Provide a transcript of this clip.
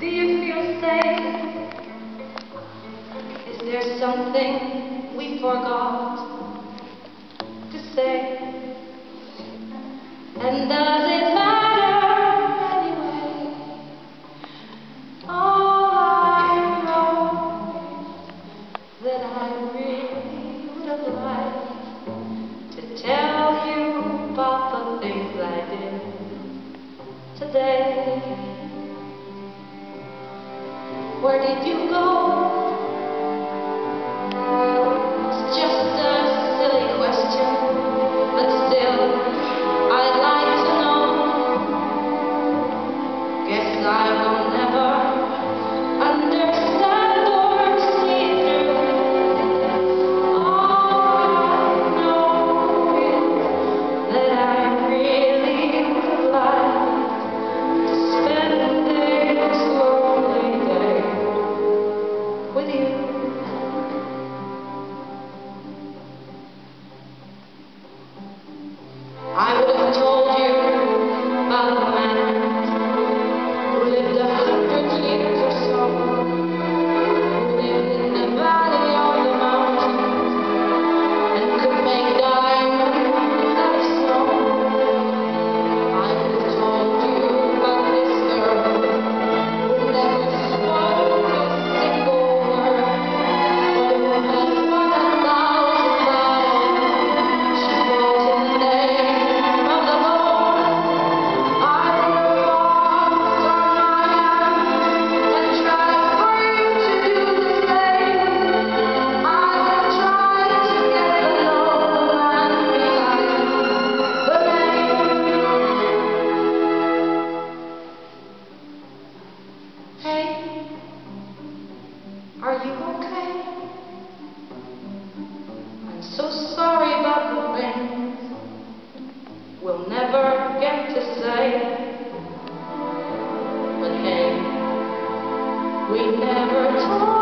Do you feel safe? Is there something we forgot to say? And does it matter anyway? All I know that I really would have liked to tell you about the things I did today. Where did you go? Are you okay? I'm so sorry about the things we'll never get to say. But hey, we never talked.